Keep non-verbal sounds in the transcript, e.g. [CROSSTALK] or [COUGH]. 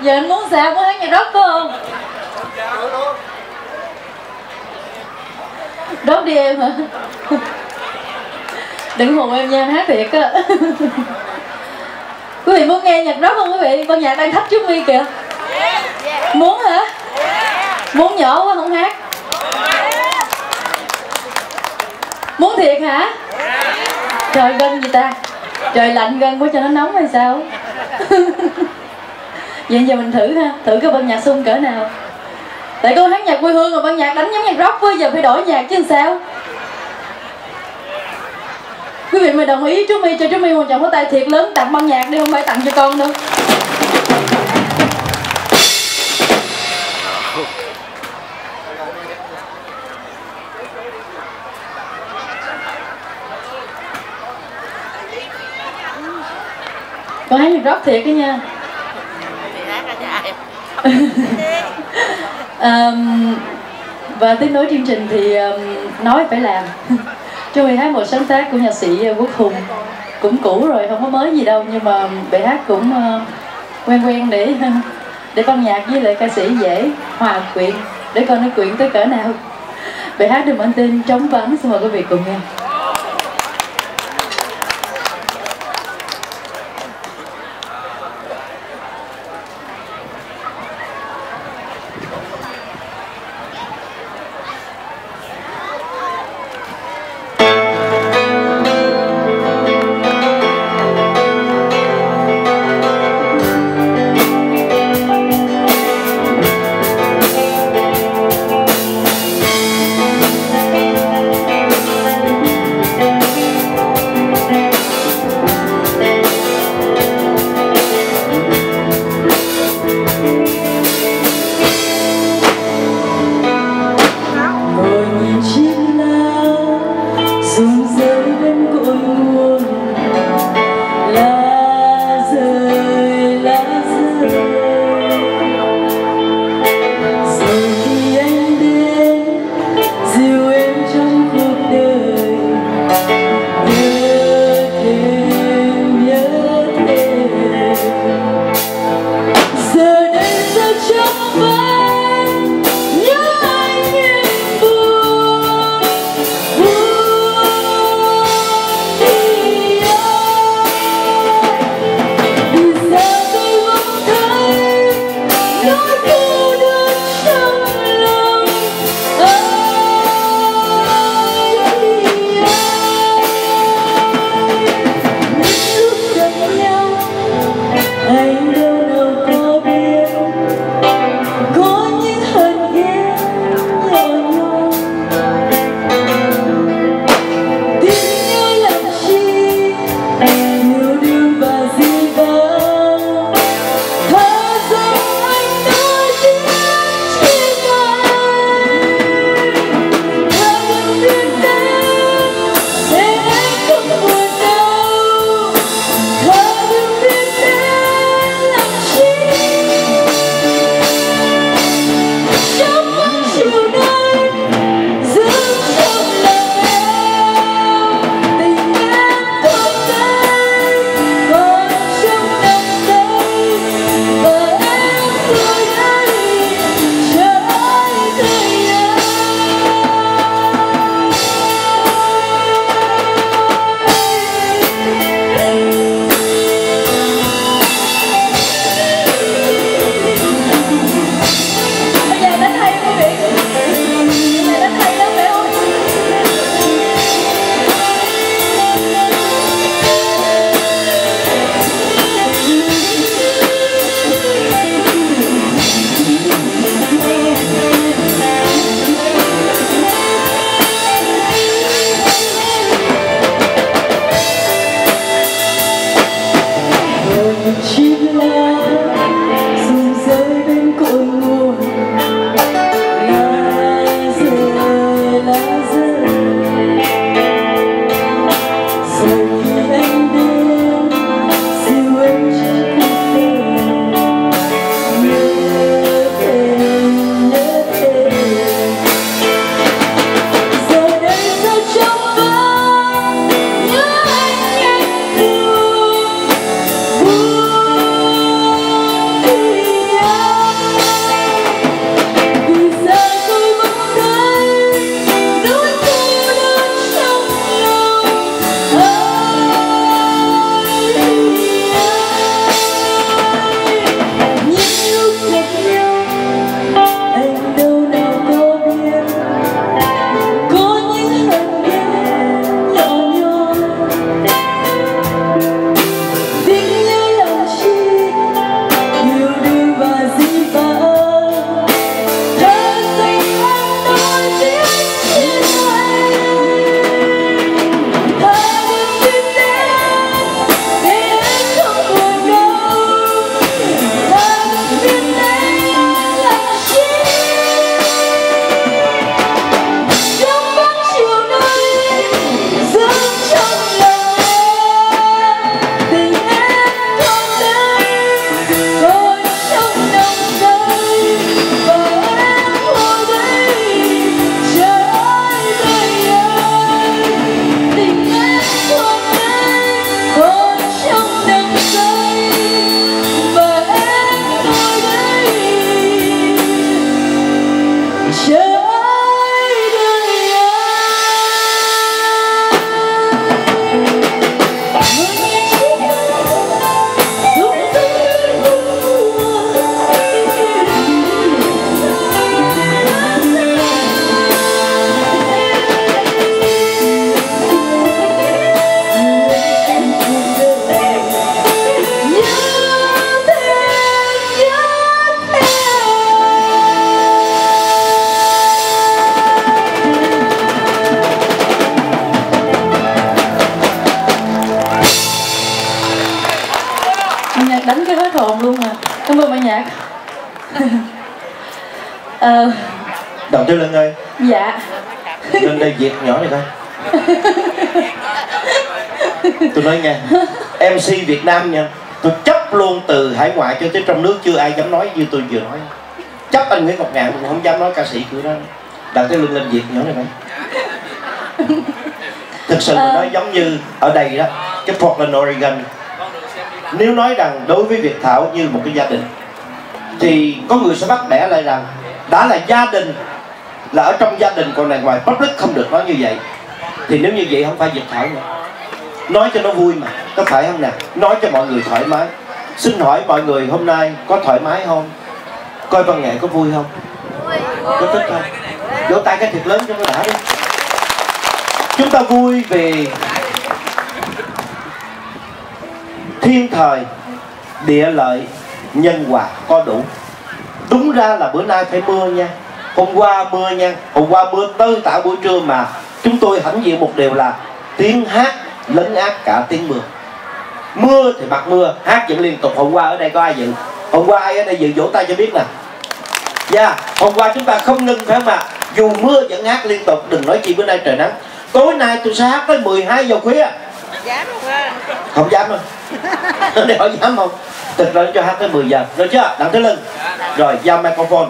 giờ anh muốn sao muốn hát nhạc rock phải không? Đốt đi em hả? Đừng hù em nha em hát thiệt á. Quý vị muốn nghe nhạc rock không quý vị? Con nhạc đang thấp trước mi kìa. Muốn hả? Muốn nhỏ quá không hát? Muốn thiệt hả? Trời gân gì ta? Trời lạnh gân quá cho nó nóng hay sao? [LAUGHS] vậy giờ mình thử ha, thử cái ban nhạc sung cỡ nào. Tại con hát nhạc quê hương rồi ban nhạc đánh giống nhạc rock bây giờ phải đổi nhạc chứ sao? Quý vị mình đồng ý chú mi cho chú mi một chồng có tay thiệt lớn tặng ban nhạc đi, không phải tặng cho con đâu. Con hát nhạc rock thiệt đó nha um, và tiếp nối chương trình thì um, nói phải làm. [LAUGHS] Chương Huy hát một sáng tác của nhạc sĩ Quốc Hùng cũng cũ rồi không có mới gì đâu nhưng mà bài hát cũng uh, quen quen để [LAUGHS] để văn nhạc với lại ca sĩ dễ hòa quyện. Để coi nó quyện tới cỡ nào. Bài hát được mang tên trống vắng xin mời quý vị cùng nghe. Cái hết hồn luôn mà. Cảm ơn ban nhạc. [LAUGHS] Ờ, Đồng Tư Lân ơi dạ. Lên đây việc nhỏ này coi. Tôi nói nghe. MC Việt Nam nha. Tôi chấp luôn từ hải ngoại cho tới trong nước Chưa ai dám nói như tôi vừa nói. Chấp anh Nguyễn Ngọc Ngạn cũng không dám nói ca sĩ của đó Đặng Tư Lân lên việc nhỏ này coi. Thực sự mà nói giống như ở đây đó Cái Portland, Oregon nếu nói rằng đối với Việt Thảo như một cái gia đình, Thì có người sẽ bắt bẻ lại rằng Đã là gia đình, là ở trong gia đình còn này ngoài public không được nói như vậy. Thì nếu như vậy không phải Việt Thảo nữa. Nói cho nó vui mà, có phải không nè? Nói cho mọi người thoải mái. Xin hỏi mọi người hôm nay có thoải mái không? Coi văn nghệ có vui không? Có thích không? Vỗ tay cái thiệt lớn cho nó đã đi. Chúng ta vui vì thiên thời địa lợi nhân hòa có đủ. Đúng ra là bữa nay phải mưa nha. Hôm qua mưa nha. Hôm qua mưa tới tạo buổi trưa mà chúng tôi hãnh diện một điều là tiếng hát lấn át cả tiếng mưa. Mưa thì bật mưa hát vẫn liên tục. Hôm qua ở đây có ai dự? Hôm qua ai ở đây dự? Vỗ tay cho biết nè. Dạ yeah. hôm qua chúng ta không ngưng phải ạ? Dù mưa vẫn hát liên tục đừng nói chi bữa nay trời nắng. Tối nay tôi sẽ hát tới 12 giờ khuya. Dám không không dám đâu để hỏi dám không Thực lên cho hát tới 10 giờ. Rồi chưa? Đặng Thế Lưng Rồi giao microphone